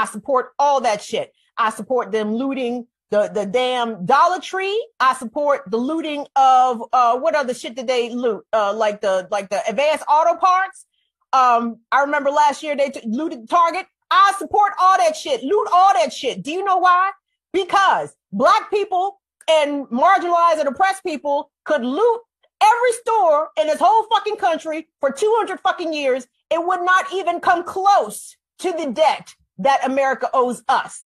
I support all that shit. I support them looting the, the damn Dollar Tree. I support the looting of uh what other shit did they loot? Uh like the like the advanced auto parts. Um, I remember last year they t- looted Target. I support all that shit. Loot all that shit. Do you know why? Because black people and marginalized and oppressed people could loot every store in this whole fucking country for 200 fucking years. It would not even come close to the debt that America owes us.